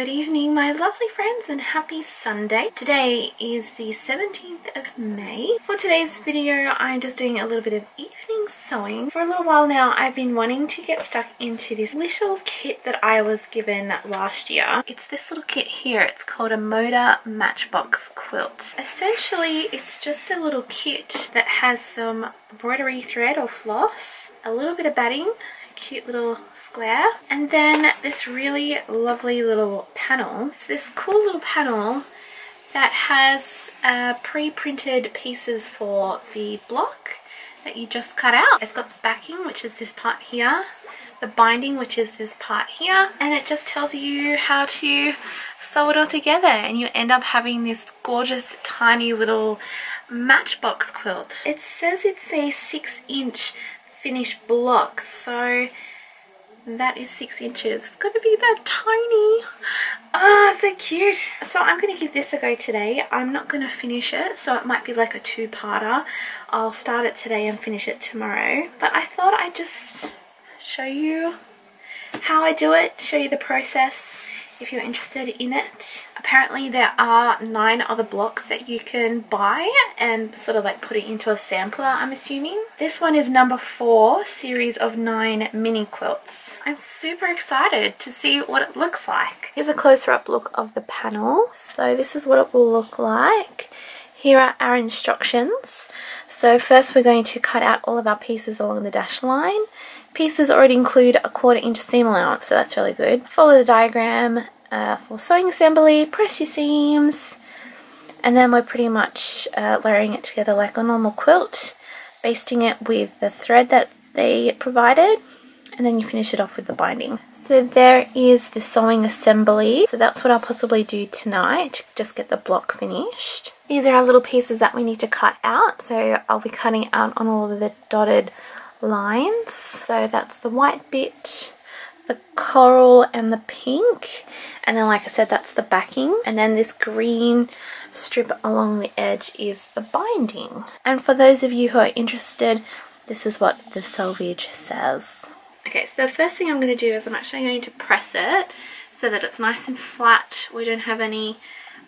Good evening my lovely friends and happy Sunday. Today is the 17th of May. For today's video I'm just doing a little bit of evening sewing. For a little while now I've been wanting to get stuck into this little kit that I was given last year. It's this little kit here. It's called a Moda Matchbox Quilt. Essentially it's just a little kit that has some embroidery thread or floss, a little bit of batting, cute little square. And then this really lovely little panel. It's this cool little panel that has uh, pre-printed pieces for the block that you just cut out. It's got the backing which is this part here the binding which is this part here and it just tells you how to sew it all together and you end up having this gorgeous tiny little matchbox quilt. It says it's a six inch finished block so that is six inches. It's gonna be that tiny. Ah oh, so cute. So i'm gonna give this a go today. I'm not gonna finish it so it might be like a two-parter. I'll start it today and finish it tomorrow. But i thought i'd just show you how i do it show you the process if you're interested in it. Apparently there are nine other blocks that you can buy and sort of like put it into a sampler I'm assuming. This one is number four series of nine mini quilts. I'm super excited to see what it looks like. Here's a closer up look of the panel. So this is what it will look like. Here are our instructions. So first we're going to cut out all of our pieces along the dash line Pieces already include a quarter inch seam allowance, so that's really good. Follow the diagram uh, for sewing assembly, press your seams, and then we're pretty much uh, layering it together like a normal quilt, basting it with the thread that they provided, and then you finish it off with the binding. So there is the sewing assembly. So that's what I'll possibly do tonight, just get the block finished. These are our little pieces that we need to cut out. So I'll be cutting out on all of the dotted lines. So that's the white bit, the coral and the pink. And then like I said, that's the backing. And then this green strip along the edge is the binding. And for those of you who are interested, this is what the selvage says. Okay, so the first thing I'm going to do is I'm actually going to press it so that it's nice and flat. We don't have any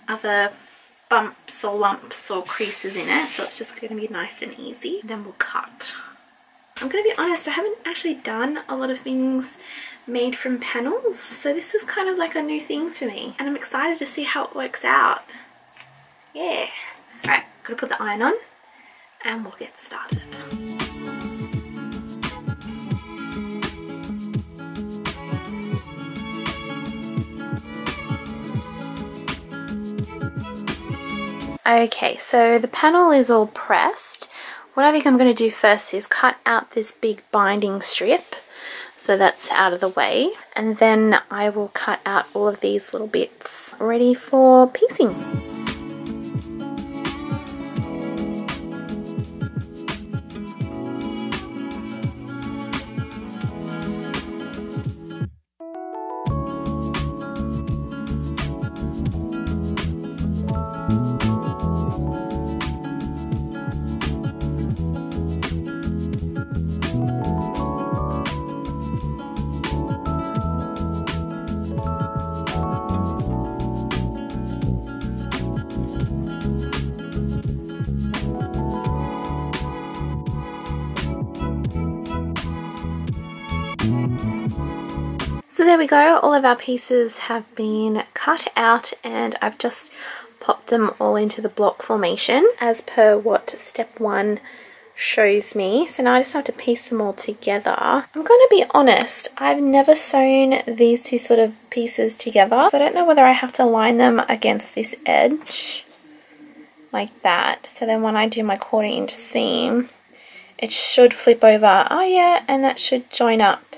other bumps or lumps or creases in it. So it's just going to be nice and easy. Then we'll cut. I'm going to be honest, I haven't actually done a lot of things made from panels. So this is kind of like a new thing for me. And I'm excited to see how it works out. Yeah. Alright, gotta put the iron on and we'll get started. Okay, so the panel is all pressed what I think I'm going to do first is cut out this big binding strip so that's out of the way and then I will cut out all of these little bits ready for piecing. So there we go, all of our pieces have been cut out and I've just popped them all into the block formation as per what step one shows me. So now I just have to piece them all together. I'm going to be honest, I've never sewn these two sort of pieces together. So I don't know whether I have to line them against this edge like that. So then when I do my quarter inch seam, it should flip over. Oh yeah, and that should join up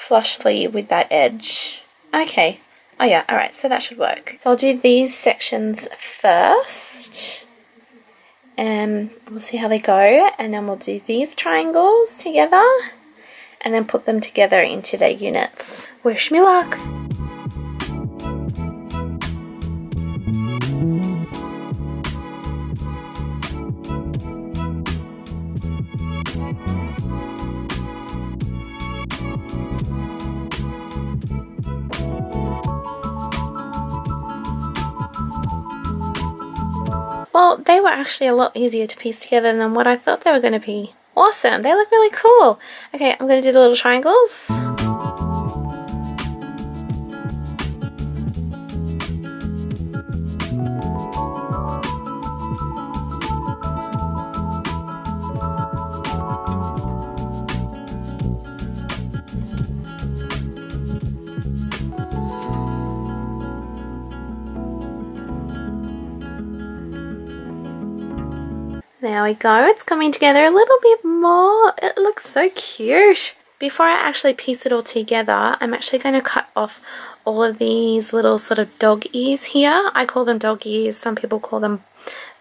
flushly with that edge. Okay. Oh yeah, alright, so that should work. So I'll do these sections first. And we'll see how they go. And then we'll do these triangles together. And then put them together into their units. Wish me luck! Well, they were actually a lot easier to piece together than what I thought they were going to be. Awesome, they look really cool. Okay, I'm going to do the little triangles. There we go, it's coming together a little bit more. It looks so cute. Before I actually piece it all together, I'm actually going to cut off all of these little sort of dog ears here. I call them dog ears, some people call them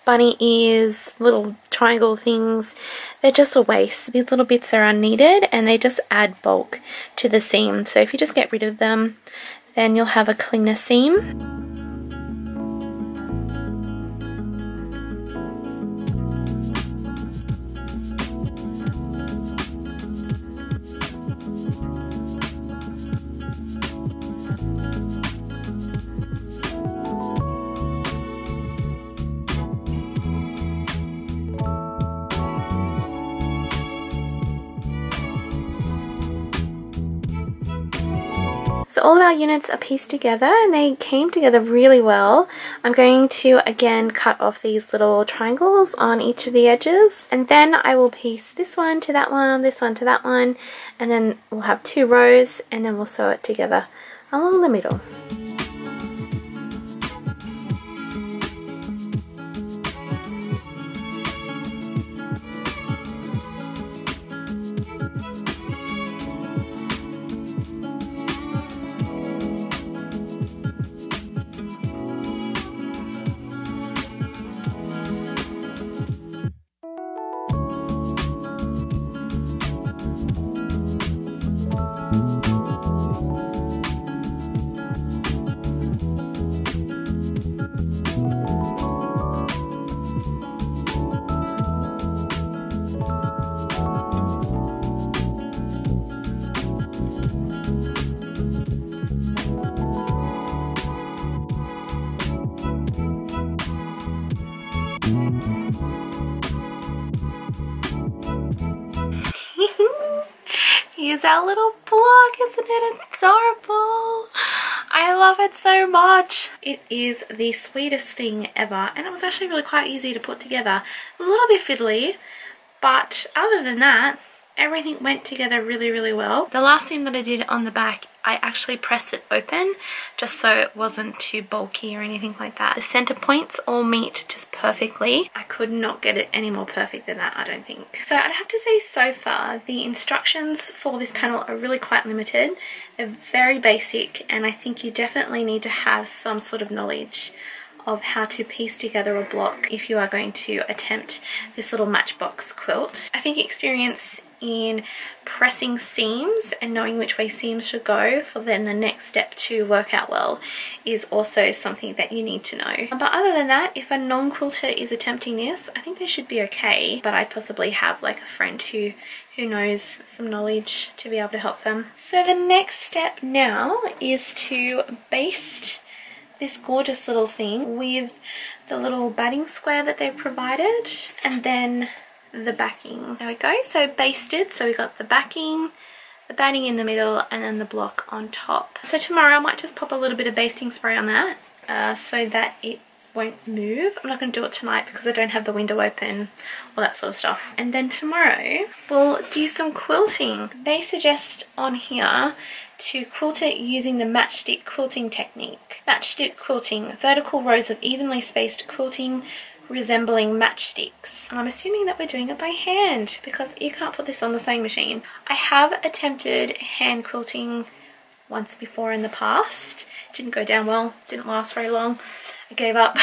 bunny ears, little triangle things. They're just a waste. These little bits are unneeded and they just add bulk to the seam. So if you just get rid of them, then you'll have a cleaner seam. So all of our units are pieced together and they came together really well. I'm going to again cut off these little triangles on each of the edges and then I will piece this one to that one, this one to that one and then we'll have two rows and then we'll sew it together along the middle. Here's our little block, isn't it adorable? I love it so much. It is the sweetest thing ever and it was actually really quite easy to put together. A little bit fiddly, but other than that, everything went together really, really well. The last seam that I did on the back, I actually pressed it open just so it wasn't too bulky or anything like that. The center points all meet just perfectly. I could not get it any more perfect than that, I don't think. So I'd have to say so far, the instructions for this panel are really quite limited. They're very basic and I think you definitely need to have some sort of knowledge of how to piece together a block if you are going to attempt this little matchbox quilt. I think experience in pressing seams and knowing which way seams should go for then the next step to work out well is also something that you need to know. But other than that, if a non-quilter is attempting this, I think they should be okay, but I'd possibly have like a friend who who knows some knowledge to be able to help them. So the next step now is to baste this gorgeous little thing with the little batting square that they've provided and then the backing. There we go, so basted, so we got the backing, the batting in the middle and then the block on top. So tomorrow I might just pop a little bit of basting spray on that uh, so that it won't move. I'm not going to do it tonight because I don't have the window open, all that sort of stuff. And then tomorrow we'll do some quilting. They suggest on here to quilt it using the matchstick quilting technique. Matchstick quilting, vertical rows of evenly spaced quilting resembling matchsticks. And I'm assuming that we're doing it by hand because you can't put this on the sewing machine. I have attempted hand quilting once before in the past. Didn't go down well, didn't last very long. I gave up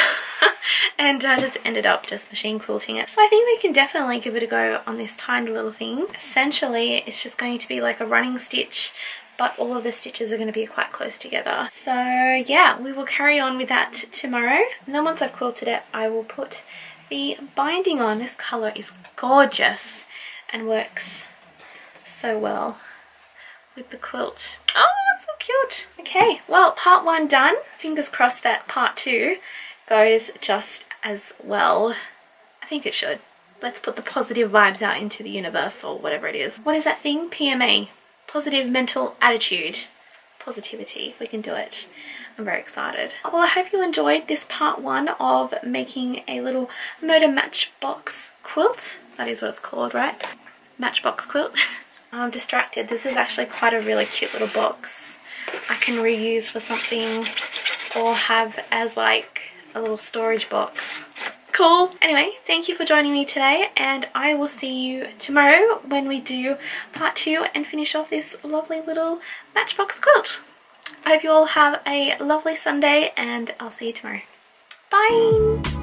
and I just ended up just machine quilting it. So I think we can definitely give it a go on this tiny little thing. Essentially, it's just going to be like a running stitch but all of the stitches are going to be quite close together. So yeah, we will carry on with that tomorrow. And then once I've quilted it, I will put the binding on. This colour is gorgeous and works so well with the quilt. Oh, so cute. Okay, well, part one done. Fingers crossed that part two goes just as well. I think it should. Let's put the positive vibes out into the universe or whatever it is. What is that thing? PMA. Positive mental attitude. Positivity. We can do it. I'm very excited. Well, I hope you enjoyed this part one of making a little Moda matchbox quilt. That is what it's called, right? Matchbox quilt. I'm distracted. This is actually quite a really cute little box. I can reuse for something or have as like a little storage box. Cool. Anyway, thank you for joining me today and I will see you tomorrow when we do part two and finish off this lovely little matchbox quilt. I hope you all have a lovely Sunday and I'll see you tomorrow. Bye!